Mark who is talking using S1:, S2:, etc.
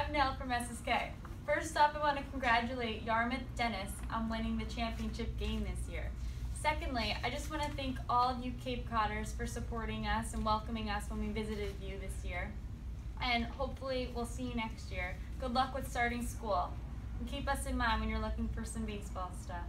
S1: I'm Nell from SSK. First off, I want to congratulate Yarmouth Dennis on winning the championship game this year. Secondly, I just want to thank all of you Cape Codders for supporting us and welcoming us when we visited you this year. And hopefully, we'll see you next year. Good luck with starting school. And keep us in mind when you're looking for some baseball stuff.